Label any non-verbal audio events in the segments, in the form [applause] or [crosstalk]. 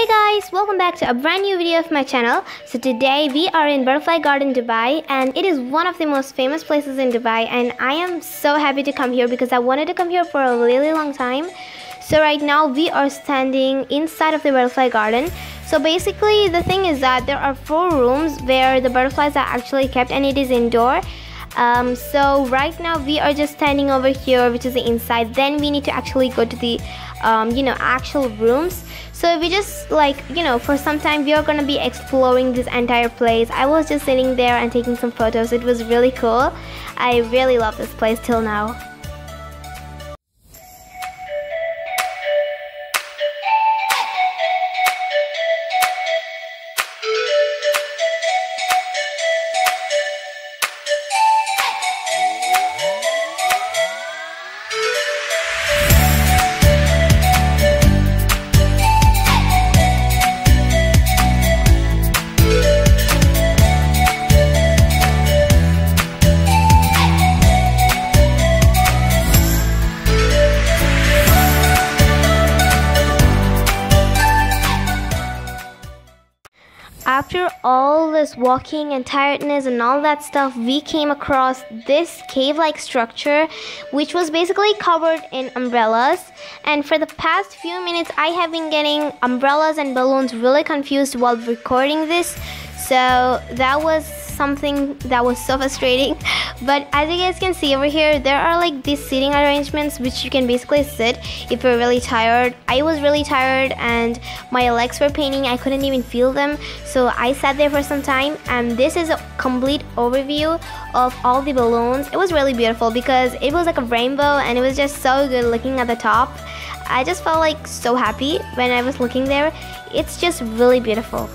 Hey guys, welcome back to a brand new video of my channel. So today we are in Butterfly Garden Dubai and it is one of the most famous places in Dubai and I am so happy to come here because I wanted to come here for a really long time. So right now we are standing inside of the butterfly garden. So basically the thing is that there are four rooms where the butterflies are actually kept and it is indoor. Um, so right now we are just standing over here which is the inside then we need to actually go to the um, you know actual rooms. So we just like you know for some time we are gonna be exploring this entire place. I was just sitting there and taking some photos. It was really cool. I really love this place till now this walking and tiredness and all that stuff, we came across this cave like structure, which was basically covered in umbrellas. And for the past few minutes, I have been getting umbrellas and balloons really confused while recording this. So that was something that was so frustrating. [laughs] But as you guys can see over here, there are like these seating arrangements which you can basically sit if you're really tired. I was really tired and my legs were paining. I couldn't even feel them. So I sat there for some time and this is a complete overview of all the balloons. It was really beautiful because it was like a rainbow and it was just so good looking at the top. I just felt like so happy when I was looking there. It's just really beautiful.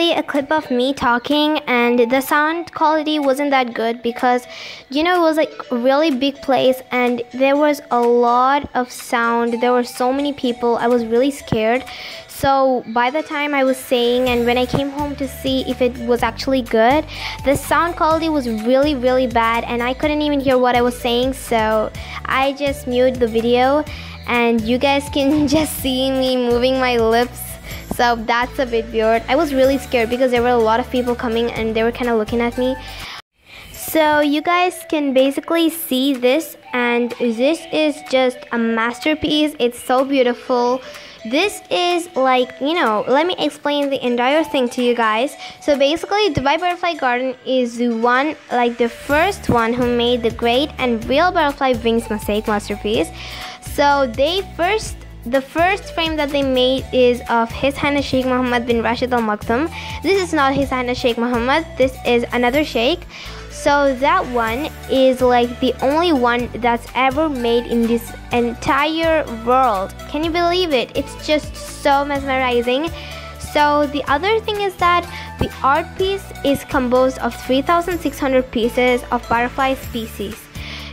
Basically a clip of me talking and the sound quality wasn't that good because you know it was like a really big place and there was a lot of sound. There were so many people. I was really scared. So by the time I was saying and when I came home to see if it was actually good, the sound quality was really really bad and I couldn't even hear what I was saying. So I just muted the video and you guys can [laughs] just see me moving my lips so that's a bit weird. I was really scared because there were a lot of people coming and they were kind of looking at me. So you guys can basically see this and this is just a masterpiece. It's so beautiful. This is like, you know, let me explain the entire thing to you guys. So basically, Dubai Butterfly Garden is the one, like the first one who made the great and real butterfly wings mosaic masterpiece. So they first the first frame that they made is of His Highness Sheikh Mohammed bin Rashid Al Maktoum. This is not His Highness Sheikh Mohammed, this is another Sheikh. So that one is like the only one that's ever made in this entire world. Can you believe it? It's just so mesmerizing. So the other thing is that the art piece is composed of 3,600 pieces of butterfly species.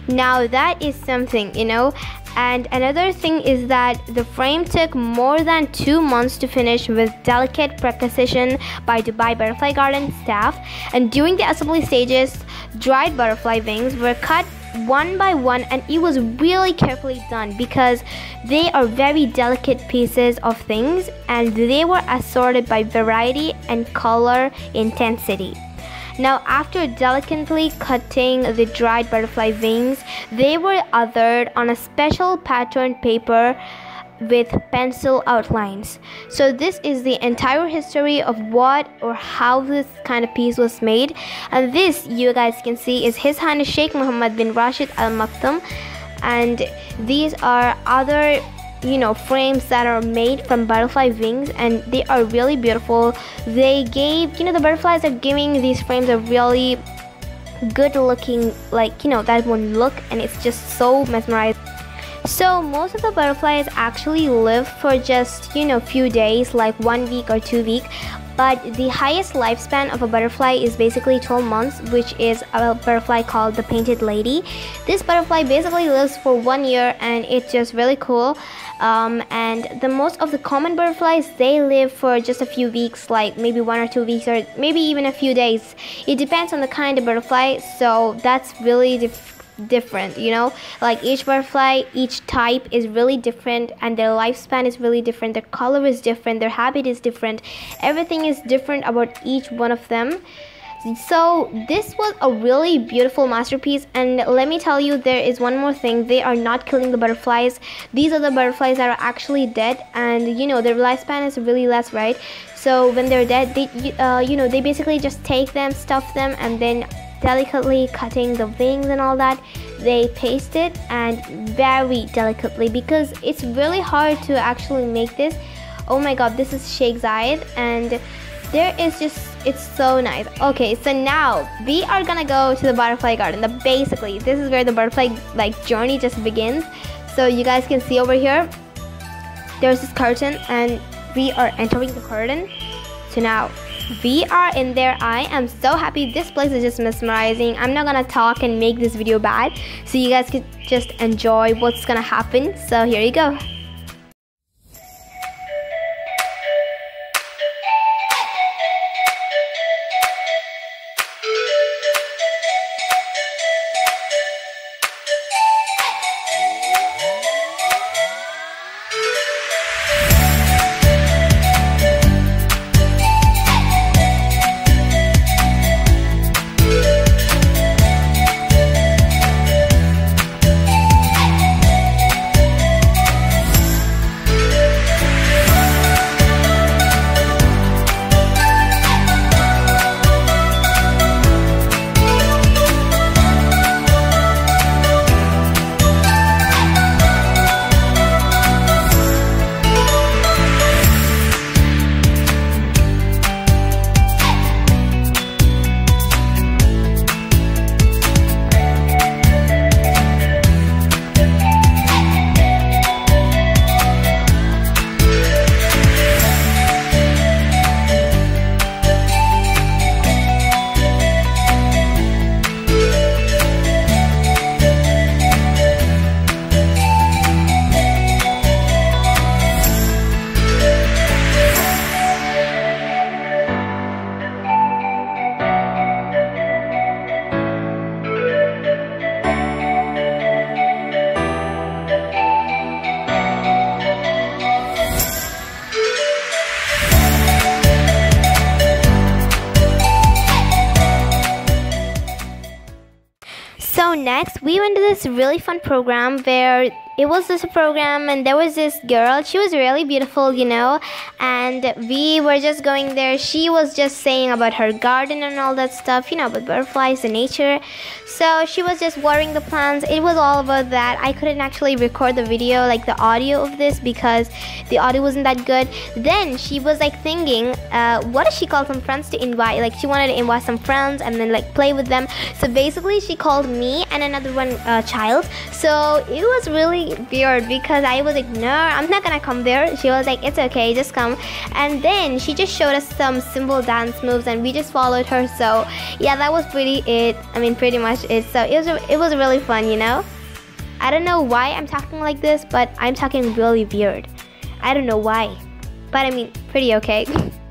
Now that is something, you know. And another thing is that the frame took more than two months to finish with delicate precision by Dubai Butterfly Garden staff. And during the assembly stages, dried butterfly wings were cut one by one and it was really carefully done because they are very delicate pieces of things and they were assorted by variety and color intensity. Now, after delicately cutting the dried butterfly wings, they were othered on a special patterned paper with pencil outlines. So this is the entire history of what or how this kind of piece was made. And this you guys can see is His Highness Sheikh Mohammed bin Rashid Al Maktoum. And these are other you know frames that are made from butterfly wings and they are really beautiful they gave you know the butterflies are giving these frames a really good looking like you know that one look and it's just so mesmerizing so most of the butterflies actually live for just, you know, few days, like one week or two week. But the highest lifespan of a butterfly is basically 12 months, which is a butterfly called the painted lady. This butterfly basically lives for one year and it's just really cool. Um, and the most of the common butterflies they live for just a few weeks like maybe one or two weeks or maybe even a few days it depends on the kind of butterfly so that's really different you know? Like each butterfly each type is really different and their lifespan is really different their color is different their habit is different. Everything is different about each one of them. So this was a really beautiful masterpiece and let me tell you there is one more thing. They are not killing the butterflies. These are the butterflies that are actually dead and you know their lifespan is really less right? So when they're dead they uh, you know they basically just take them stuff them and then delicately cutting the wings and all that they paste it and very delicately because it's really hard to actually make this. Oh my god this is Sheikh Zayed and there is just it's so nice. Okay so now we are gonna go to the butterfly garden. The basically this is where the butterfly like journey just begins. So you guys can see over here there's this curtain and we are entering the curtain so now we are in there i am so happy this place is just mesmerizing. I'm not gonna talk and make this video bad so you guys can just enjoy what's gonna happen. So here you go fun program where it was this program and there was this girl. She was really beautiful you know and we were just going there. She was just saying about her garden and all that stuff you know about butterflies and nature. So she was just watering the plants. It was all about that. I couldn't actually record the video like the audio of this because the audio wasn't that good. Then she was like thinking uh, what if she called some friends to invite? Like she wanted to invite some friends and then like play with them. So basically she called me and another one uh, child. So it was really weird because I was like, no, I'm not gonna come there. She was like, it's okay, just come. And then she just showed us some simple dance moves, and we just followed her. So yeah, that was pretty it. I mean, pretty much it. So it was it was really fun, you know. I don't know why I'm talking like this, but I'm talking really weird. I don't know why, but I mean, pretty okay. [laughs]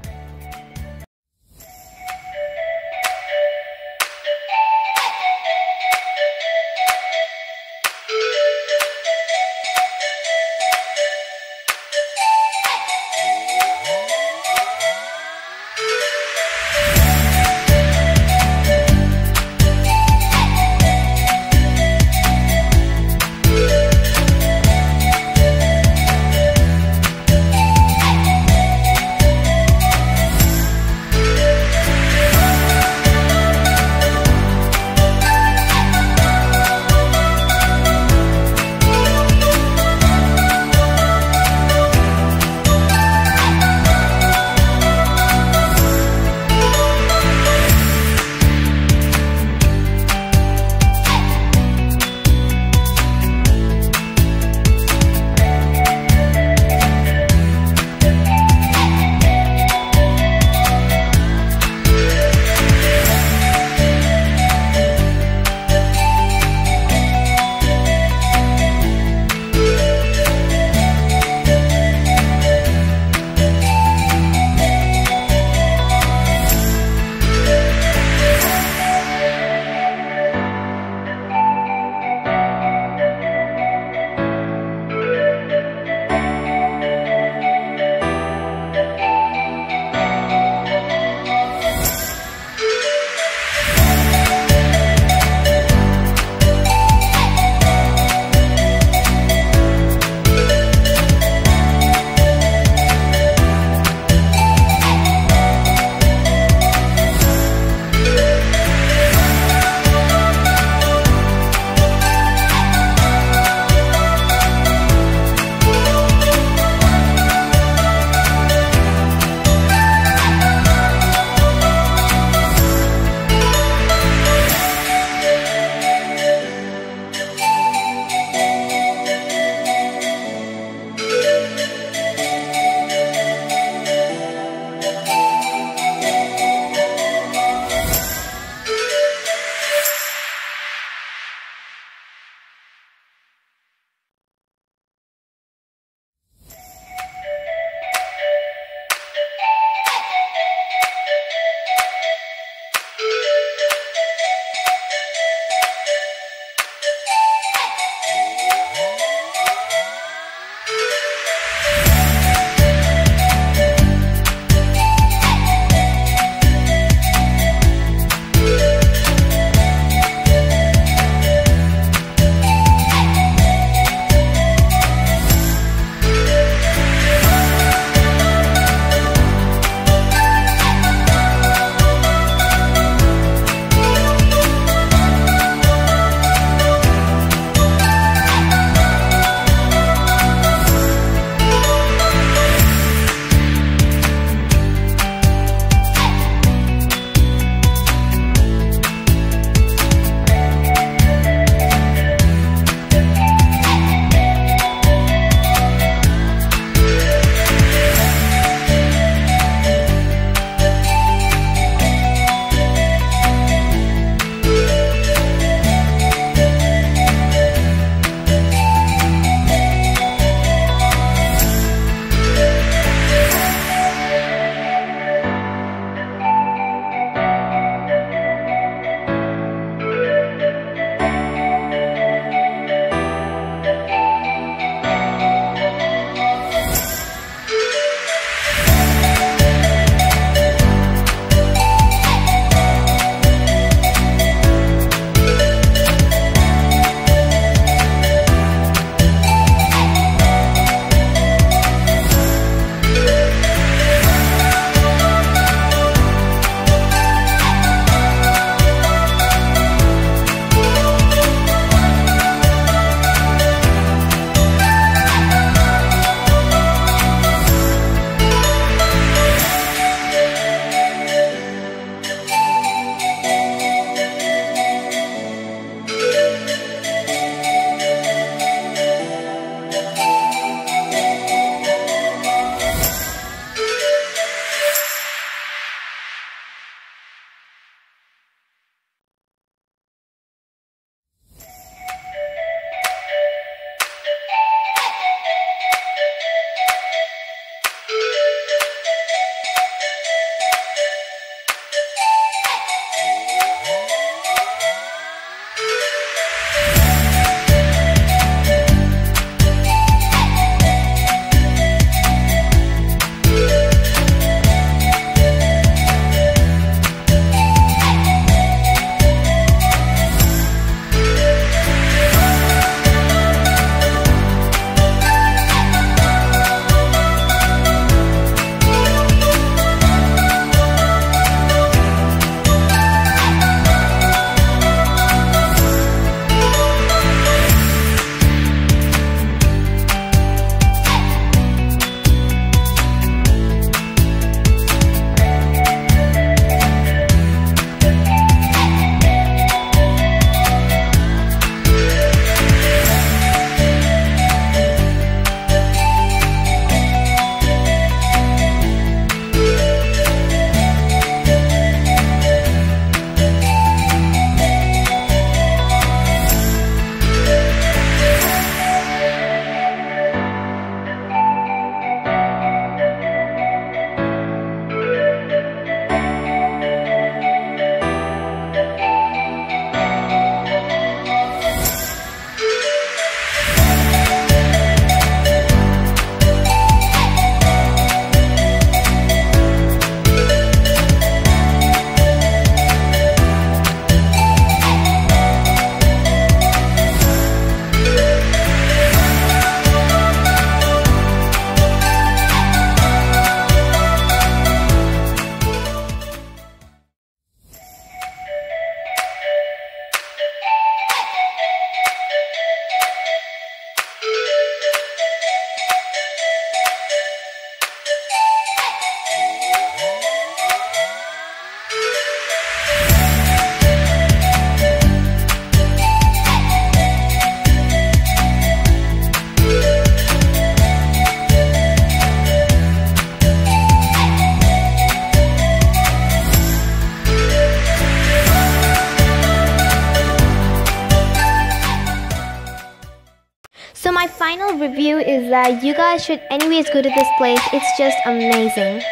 you guys should anyways go to this place. It's just amazing.